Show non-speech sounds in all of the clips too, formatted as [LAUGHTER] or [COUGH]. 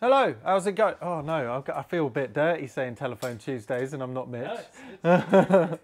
Hello, how's it going? Oh no, I've got, I feel a bit dirty saying Telephone Tuesdays and I'm not Mitch. [LAUGHS]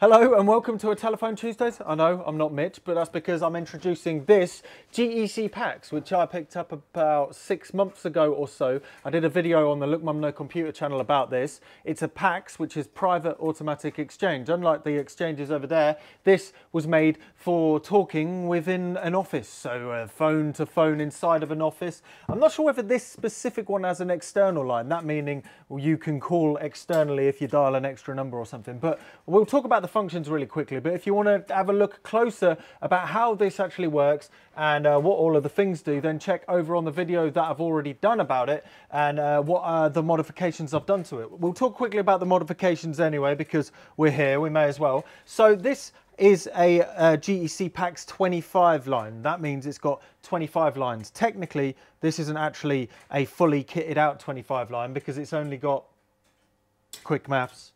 Hello and welcome to a Telephone Tuesdays. I know I'm not Mitch, but that's because I'm introducing this GEC PAX, which I picked up about six months ago or so. I did a video on the Look Mum No Computer channel about this. It's a PAX, which is private automatic exchange. Unlike the exchanges over there, this was made for talking within an office, so uh, phone to phone inside of an office. I'm not sure whether this specific one has an external line, that meaning you can call externally if you dial an extra number or something. But we'll talk about the the functions really quickly, but if you want to have a look closer about how this actually works and uh, what all of the things do, then check over on the video that I've already done about it and uh, what are the modifications I've done to it. We'll talk quickly about the modifications anyway, because we're here, we may as well. So this is a, a, GEC PAX 25 line. That means it's got 25 lines. Technically, this isn't actually a fully kitted out 25 line because it's only got quick maths,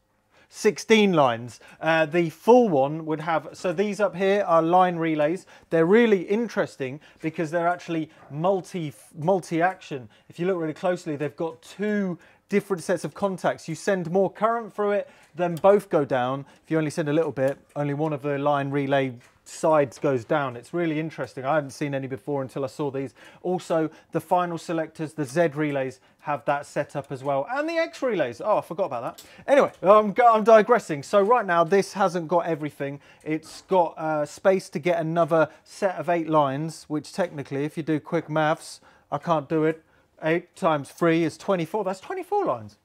16 lines. Uh, the full one would have, so these up here are line relays. They're really interesting because they're actually multi, multi-action. If you look really closely, they've got two different sets of contacts. You send more current through it, then both go down. If you only send a little bit, only one of the line relay sides goes down. It's really interesting. I hadn't seen any before until I saw these. Also, the final selectors, the Z relays, have that set up as well. And the X relays. Oh, I forgot about that. Anyway, I'm, I'm digressing. So right now, this hasn't got everything. It's got uh, space to get another set of eight lines, which technically, if you do quick maths, I can't do it. Eight times three is 24. That's 24 lines.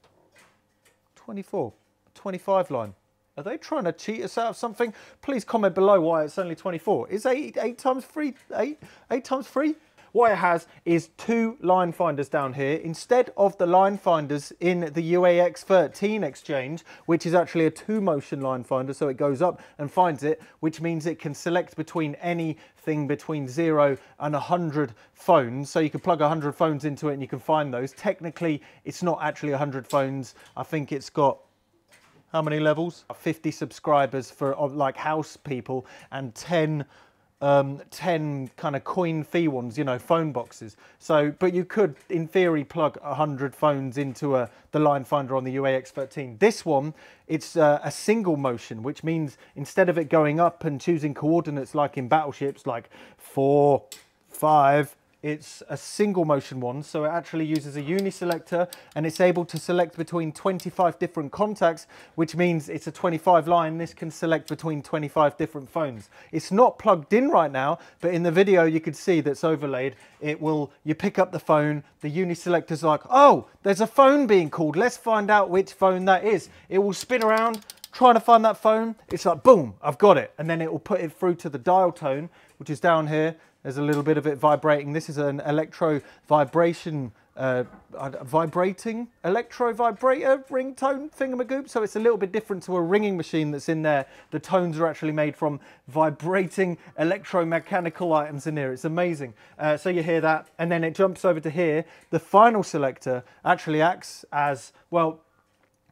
24. 25 line. Are they trying to cheat us out of something? Please comment below why it's only 24. Is 8, eight times 3 8? 8 times 3? What it has is two line finders down here. Instead of the line finders in the UAX13 exchange, which is actually a two motion line finder, so it goes up and finds it, which means it can select between anything between zero and 100 phones. So you can plug 100 phones into it and you can find those. Technically, it's not actually 100 phones. I think it's got how many levels? 50 subscribers for like house people and 10 um, 10 kind of coin fee ones, you know, phone boxes. So, but you could, in theory, plug 100 phones into a, the line finder on the UAX13. This one, it's uh, a single motion, which means instead of it going up and choosing coordinates like in battleships, like four, five, it's a single motion one, so it actually uses a uni-selector and it's able to select between 25 different contacts, which means it's a 25 line. This can select between 25 different phones. It's not plugged in right now, but in the video you could see that's overlaid. It will, you pick up the phone, the uni-selector's like, oh, there's a phone being called. Let's find out which phone that is. It will spin around, trying to find that phone. It's like, boom, I've got it. And then it will put it through to the dial tone, which is down here. There's a little bit of it vibrating. This is an electro vibration, uh, vibrating electro vibrator ringtone thingamagoop. So it's a little bit different to a ringing machine that's in there. The tones are actually made from vibrating electromechanical items in here. It's amazing. Uh, so you hear that, and then it jumps over to here. The final selector actually acts as, well,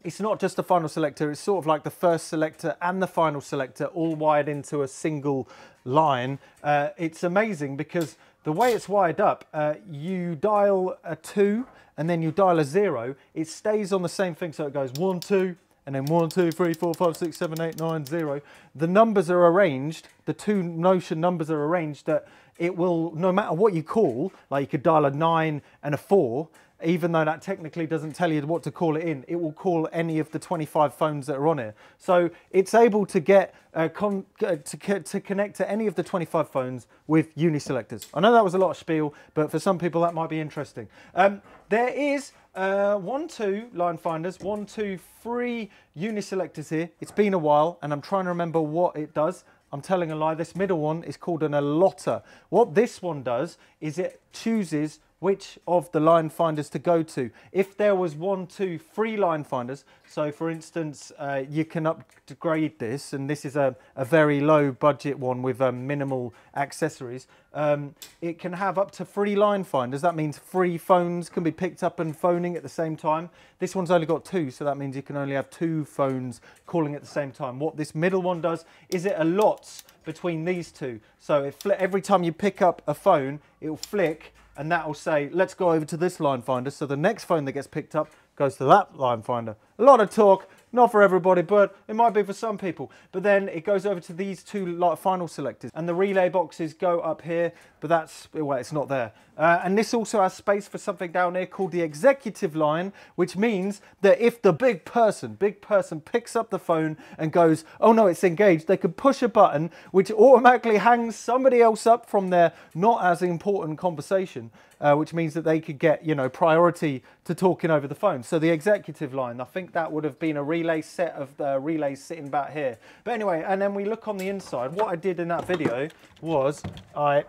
it's not just the final selector, it's sort of like the first selector and the final selector all wired into a single line. Uh, it's amazing because the way it's wired up, uh, you dial a two and then you dial a zero, it stays on the same thing. So it goes one, two, and then one, two, three, four, five, six, seven, eight, nine, zero. The numbers are arranged, the two motion numbers are arranged that it will, no matter what you call, like you could dial a nine and a four, even though that technically doesn't tell you what to call it in, it will call any of the 25 phones that are on it. So it's able to get uh, uh, to, to connect to any of the 25 phones with uni-selectors. I know that was a lot of spiel, but for some people that might be interesting. Um, there is uh, one, two line finders, one, two, three uni-selectors here. It's been a while, and I'm trying to remember what it does. I'm telling a lie, this middle one is called an allotter. What this one does is it chooses which of the line finders to go to. If there was one, two, three line finders, so for instance, uh, you can upgrade this, and this is a, a very low budget one with um, minimal accessories. Um, it can have up to three line finders. That means three phones can be picked up and phoning at the same time. This one's only got two, so that means you can only have two phones calling at the same time. What this middle one does is it allots between these two. So every time you pick up a phone, it will flick and that will say, let's go over to this line finder. So the next phone that gets picked up goes to that line finder. A lot of talk, not for everybody, but it might be for some people. But then it goes over to these two like, final selectors and the relay boxes go up here, but that's, well, it's not there. Uh, and this also has space for something down here called the executive line, which means that if the big person, big person picks up the phone and goes, oh no, it's engaged, they could push a button which automatically hangs somebody else up from their not as important conversation uh, which means that they could get, you know, priority to talking over the phone. So the executive line, I think that would have been a relay set of the relays sitting back here. But anyway, and then we look on the inside. What I did in that video was I,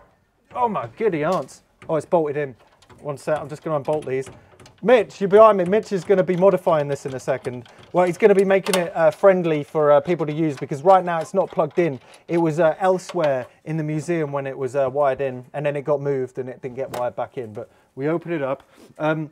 oh my goody aunts. Oh, it's bolted in. One sec, I'm just gonna unbolt these. Mitch, you're behind me. Mitch is going to be modifying this in a second. Well, he's going to be making it uh, friendly for uh, people to use because right now it's not plugged in. It was uh, elsewhere in the museum when it was uh, wired in and then it got moved and it didn't get wired back in. But we open it up. Um,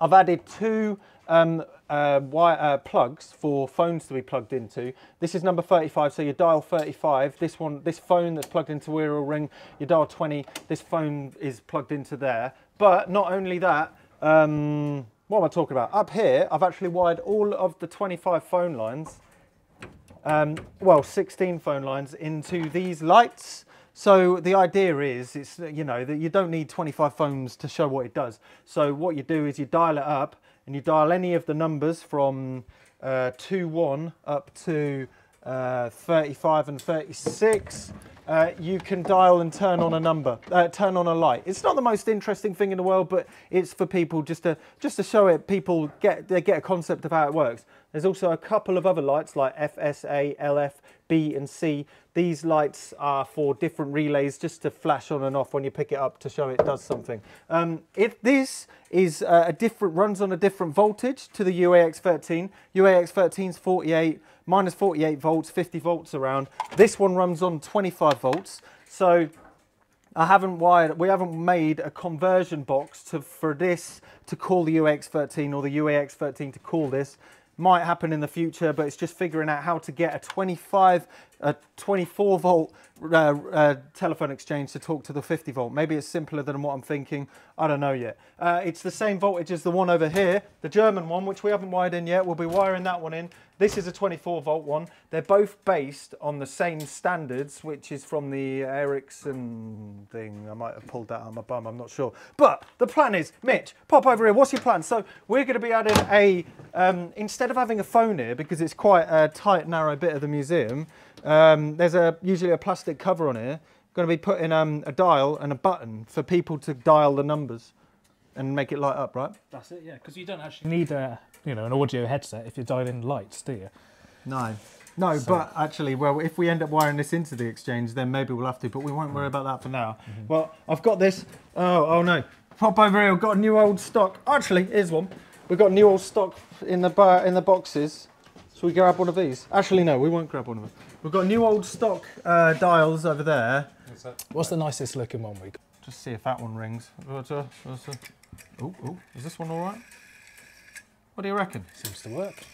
I've added two um, uh, wire, uh, plugs for phones to be plugged into. This is number 35, so you dial 35. This one, this phone that's plugged into Wearil Ring, you dial 20. This phone is plugged into there. But not only that, um, what am I talking about? Up here, I've actually wired all of the 25 phone lines, um, well, 16 phone lines into these lights. So the idea is, it's you know that you don't need 25 phones to show what it does. So what you do is you dial it up, and you dial any of the numbers from uh, 2, 1 up to uh, 35 and 36 uh, you can dial and turn on a number, uh, turn on a light. It's not the most interesting thing in the world, but it's for people just to just to show it. People get they get a concept of how it works. There's also a couple of other lights like FSA, LF, B and C. These lights are for different relays just to flash on and off when you pick it up to show it does something. Um, if this is uh, a different, runs on a different voltage to the UAX13. UAX13 is 48, minus 48 volts, 50 volts around. This one runs on 25 volts. So I haven't wired, we haven't made a conversion box to, for this to call the UAX13 or the UAX13 to call this might happen in the future, but it's just figuring out how to get a 25, a 24 volt uh, uh, telephone exchange to talk to the 50 volt. Maybe it's simpler than what I'm thinking. I don't know yet. Uh, it's the same voltage as the one over here, the German one, which we haven't wired in yet. We'll be wiring that one in. This is a 24 volt one. They're both based on the same standards, which is from the Ericsson thing. I might have pulled that out of my bum, I'm not sure. But the plan is, Mitch, pop over here. What's your plan? So we're going to be adding a, um, instead of having a phone here, because it's quite a tight, narrow bit of the museum, um, there's a usually a plastic cover on here. Going to be putting um, a dial and a button for people to dial the numbers and make it light up, right? That's it, yeah. Because you don't actually need a you know an audio headset if you're dialing lights, do you? No. No, so. but actually, well, if we end up wiring this into the exchange, then maybe we'll have to, but we won't worry about that for now. Mm -hmm. Well, I've got this. Oh, oh no. Pop over here, I've got a new old stock. Actually, here's one. We've got new old stock in the bar, in the boxes. So we grab one of these? Actually, no, we won't grab one of them. We've got new old stock uh, dials over there. What's the nicest looking one we got? Just see if that one rings. Oh, oh, is this one all right? What do you reckon? Seems to work.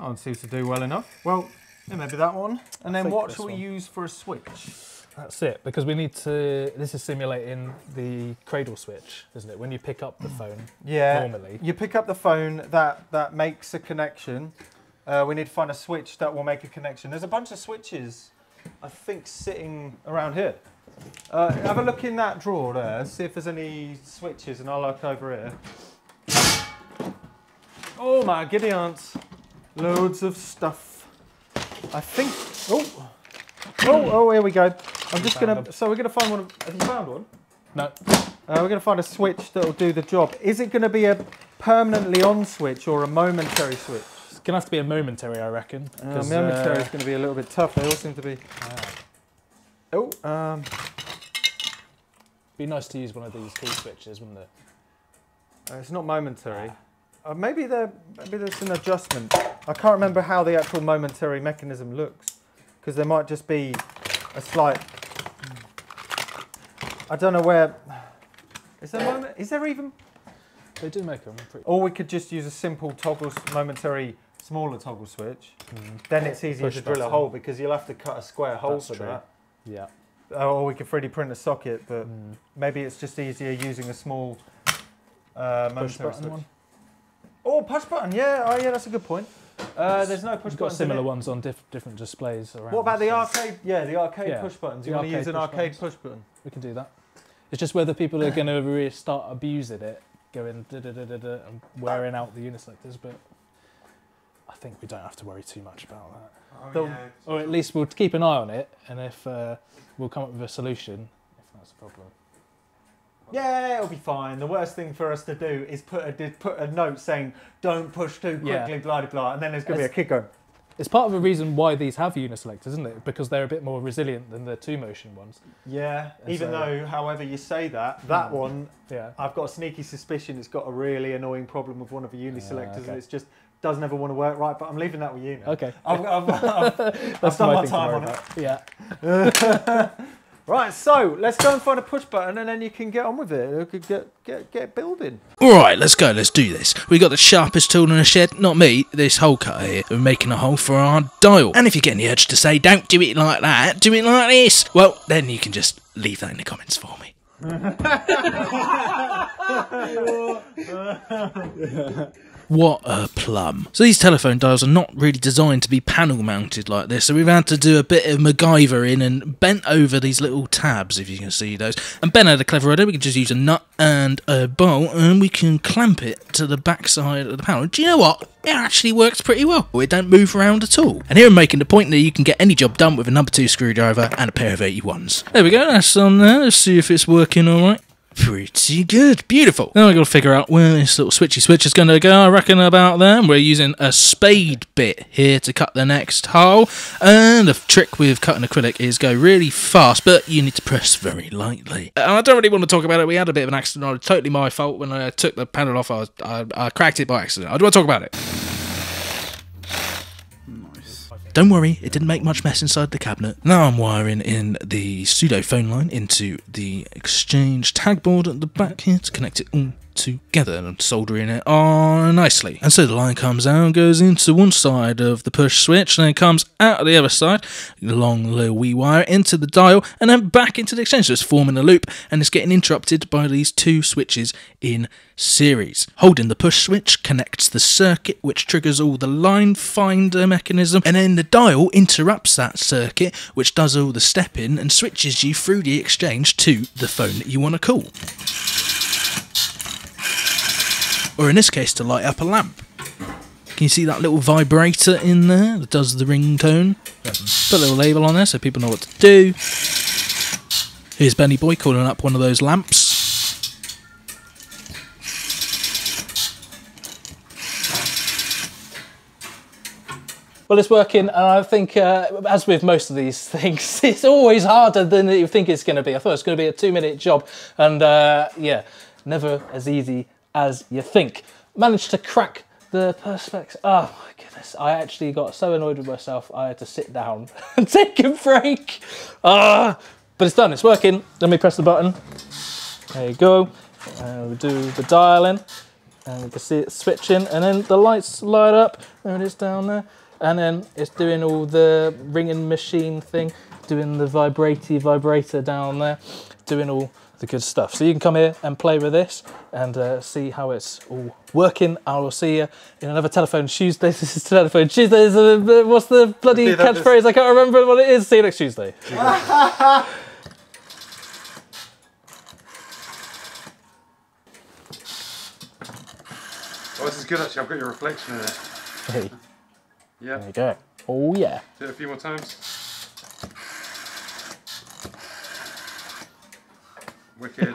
Oh, it seems to do well enough. Well, yeah, maybe that one. And then what shall we one. use for a switch? That's it, because we need to, this is simulating the cradle switch, isn't it? When you pick up the phone yeah, normally. You pick up the phone, that, that makes a connection. Uh, we need to find a switch that will make a connection. There's a bunch of switches, I think, sitting around here. Uh, have a look in that drawer there, see if there's any switches, and I'll look over here. Oh my giddy aunts. Loads of stuff. I think, oh, oh, oh, here we go. I'm just gonna, so we're gonna find one, of, have you found one? No. Uh, we're gonna find a switch that'll do the job. Is it gonna be a permanently on switch or a momentary switch? It's gonna have to be a momentary, I reckon. Uh, momentary uh, is gonna be a little bit tough. They all seem to be. Oh, um. Be nice to use one of these key switches, wouldn't it? Uh, it's not momentary. Uh, maybe there, maybe there's an adjustment. I can't remember how the actual momentary mechanism looks, because there might just be a slight. I don't know where. Is there moment? Is there even? They do make them. Or we could just use a simple toggle, momentary smaller toggle switch. Mm. Then it's easier Push to drill a hole because you'll have to cut a square hole That's for true. that. Yeah. or we could 3D print a socket, but mm. maybe it's just easier using a small uh, push button switch. one. Oh, push button. Yeah. Oh, yeah. That's a good point. Uh, there's no push buttons. got similar ones on diff different displays around. What about the arcade? Yeah, the arcade yeah. push buttons. You want to use an arcade buttons. push button? We can do that. It's just whether people are going [LAUGHS] to really start abusing it, going da da da da da and wearing out the uniselectors, but I think we don't have to worry too much about that. Oh, yeah. Or at least we'll keep an eye on it, and if uh, we'll come up with a solution if that's a problem. Yeah, it'll be fine. The worst thing for us to do is put a put a note saying "Don't push too quickly," yeah. blah blah blah, and then there's going to be a going. It's part of the reason why these have uniselectors, isn't it? Because they're a bit more resilient than the two motion ones. Yeah, and even so, though, however you say that, that mm. one, yeah, I've got a sneaky suspicion it's got a really annoying problem with one of the uniselectors, uh, okay. and it's just doesn't ever want to work right. But I'm leaving that with you. Now. Okay, I've, I've, I've, [LAUGHS] I've done my time on it. Yeah. [LAUGHS] Right, so let's go and find a push button and then you can get on with it. Get, get, get building. All right, let's go. Let's do this. We got the sharpest tool in the shed. Not me, this hole cutter here. We're making a hole for our dial. And if you get the urge to say, don't do it like that, do it like this, well, then you can just leave that in the comments for me. [LAUGHS] What a plum. So these telephone dials are not really designed to be panel mounted like this, so we've had to do a bit of MacGyver in and bent over these little tabs, if you can see those. And Ben had a clever idea, we can just use a nut and a bolt and we can clamp it to the backside of the panel. Do you know what? It actually works pretty well. It don't move around at all. And here I'm making the point that you can get any job done with a number 2 screwdriver and a pair of 81s. There we go, that's on there. Let's see if it's working alright. Pretty good. Beautiful. Now I've got to figure out where this little switchy switch is going to go. I reckon about there. We're using a spade bit here to cut the next hole. And the trick with cutting acrylic is go really fast, but you need to press very lightly. And I don't really want to talk about it. We had a bit of an accident. It was totally my fault. When I took the panel off, I, was, I, I cracked it by accident. I do want to talk about it. Don't worry, it didn't make much mess inside the cabinet. Now I'm wiring in the pseudo phone line into the exchange tag board at the back here to connect it all together and soldering it on nicely. And so the line comes out, goes into one side of the push switch, and then comes out of the other side, long low wee wire into the dial, and then back into the extension. So it's forming a loop, and it's getting interrupted by these two switches in series. Holding the push switch connects the circuit, which triggers all the line finder mechanism, and then the dial interrupts that circuit, which does all the stepping and switches you through the exchange to the phone that you want to call or in this case to light up a lamp. Can you see that little vibrator in there that does the ringtone? Put a little label on there so people know what to do. Here's Benny Boy calling up one of those lamps. Well, it's working, and I think, uh, as with most of these [LAUGHS] things, it's always harder than you think it's going to be. I thought it was going to be a two-minute job, and uh, yeah, never as easy as you think. Managed to crack the Perspex. Oh my goodness. I actually got so annoyed with myself, I had to sit down [LAUGHS] and take a break. Ah, but it's done, it's working. Let me press the button. There you go. And we do the dialing. And we can see it switching. And then the lights light up. There it is down there. And then it's doing all the ringing machine thing, doing the vibraty vibrator down there, doing all the good stuff. So you can come here and play with this and uh, see how it's all working. I will see you in another Telephone Tuesday. [LAUGHS] This is Telephone Tuesday. Uh, what's the bloody catchphrase? I can't remember what it is. See you next Tuesday. [LAUGHS] oh, this is good actually. I've got your reflection in it. Hey. Yeah. There you go. Oh, yeah. Do it a few more times. Wicked.